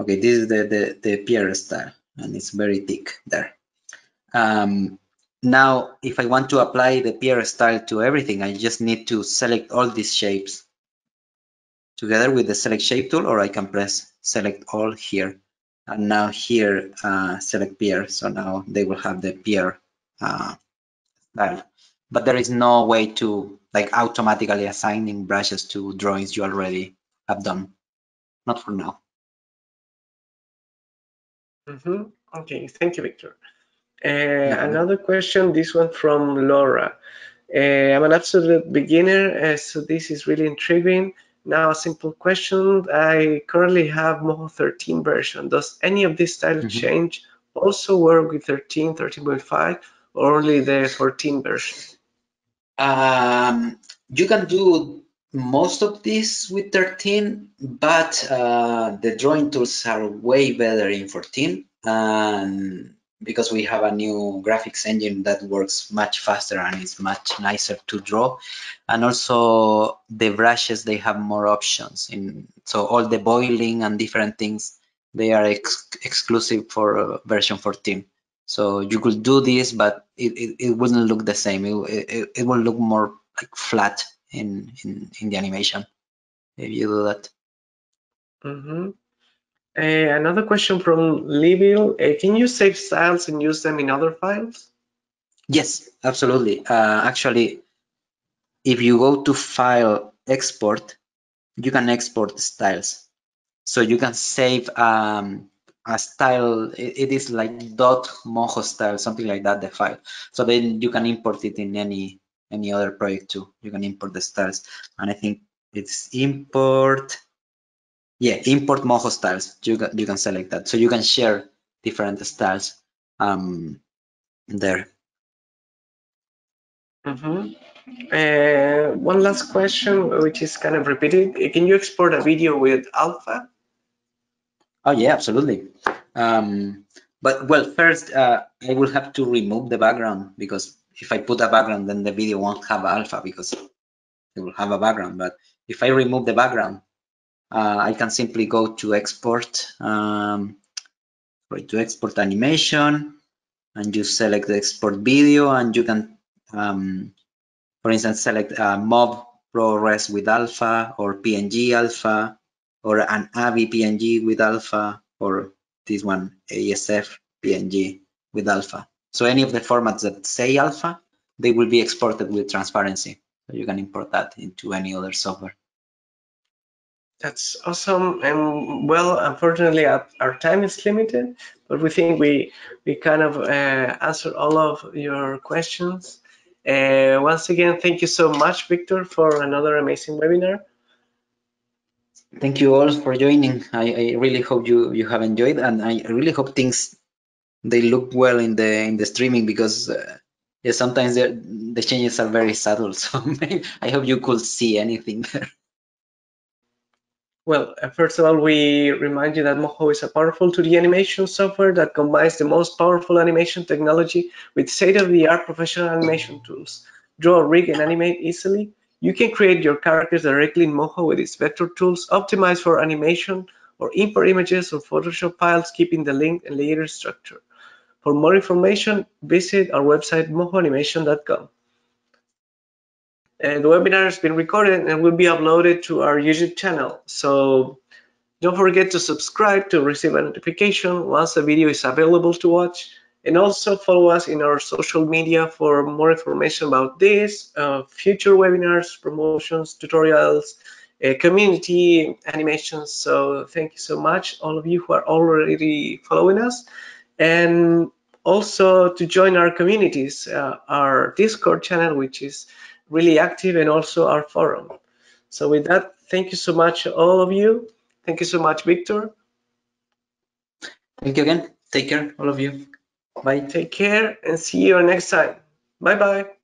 Okay, this is the the, the Pierre style, and it's very thick there. Um, now, if I want to apply the Pierre style to everything, I just need to select all these shapes together with the select shape tool, or I can press select all here. And now here, uh, select Pierre. So now they will have the Pierre uh, style. But there is no way to like automatically assigning brushes to drawings you already have done. Not for now. Mm -hmm. Okay, thank you, Victor. Uh, another question, this one from Laura. Uh, I'm an absolute beginner, uh, so this is really intriguing. Now, a simple question. I currently have Moho 13 version. Does any of this style mm -hmm. change also work with 13, 13.5, or only the 14 version? Um, you can do most of this with 13, but uh, the drawing tools are way better in 14. And because we have a new graphics engine that works much faster and is much nicer to draw. And also the brushes, they have more options. In So all the boiling and different things, they are ex exclusive for uh, version 14. So you could do this, but it, it, it wouldn't look the same. It, it, it will look more like flat in, in, in the animation if you do that. Mm -hmm. Uh, another question from Livil. Uh, can you save styles and use them in other files? Yes, absolutely. Uh, actually, if you go to File, Export, you can export styles. So you can save um, a style, it, it is like dot moho style, something like that, the file. So then you can import it in any any other project too. You can import the styles. And I think it's import yeah import moho styles you can, you can select that so you can share different styles um there mm -hmm. uh, one last question which is kind of repeated can you export a video with alpha oh yeah absolutely um but well first uh, i will have to remove the background because if i put a background then the video won't have alpha because it will have a background but if i remove the background uh, I can simply go to export, um, to export animation, and you select the export video, and you can, um, for instance, select uh, MOV ProRes with alpha, or PNG alpha, or an AVI PNG with alpha, or this one, ASF PNG with alpha. So any of the formats that say alpha, they will be exported with transparency. So you can import that into any other software. That's awesome. And well, unfortunately, our, time is limited, but we think we we kind of uh, answered all of your questions. Uh, once again, thank you so much, Victor, for another amazing webinar. Thank you all for joining. I, I really hope you you have enjoyed, and I really hope things they look well in the in the streaming because. Uh, yeah, sometimes the changes are very subtle, *laughs* so I hope you could see anything there. Well, uh, first of all, we remind you that Moho is a powerful 2D animation software that combines the most powerful animation technology with state-of-the-art professional animation tools. Draw, rig, and animate easily. You can create your characters directly in Moho with its vector tools, optimized for animation, or import images or Photoshop files, keeping the link and layer structure. For more information, visit our website, mohoanimation.com. Uh, the webinar has been recorded and will be uploaded to our YouTube channel. So don't forget to subscribe to receive a notification once the video is available to watch. And also follow us in our social media for more information about this, uh, future webinars, promotions, tutorials, uh, community animations. So thank you so much, all of you who are already following us. And also to join our communities, uh, our Discord channel, which is really active and also our forum. So with that, thank you so much, all of you. Thank you so much, Victor. Thank you again. Take care, all of you. Bye. Take care and see you next time. Bye-bye.